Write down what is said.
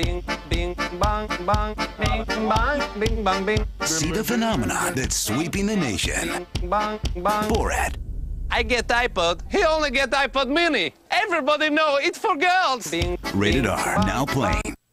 Bing, bing, bang, bang, bing, bang, bing, bang, bing. See the phenomenon that's sweeping the nation. Bang, bang. Borat. I get iPod. He only get iPod Mini. Everybody know it's for girls. Bing, Rated bing, R. bang, Now playing.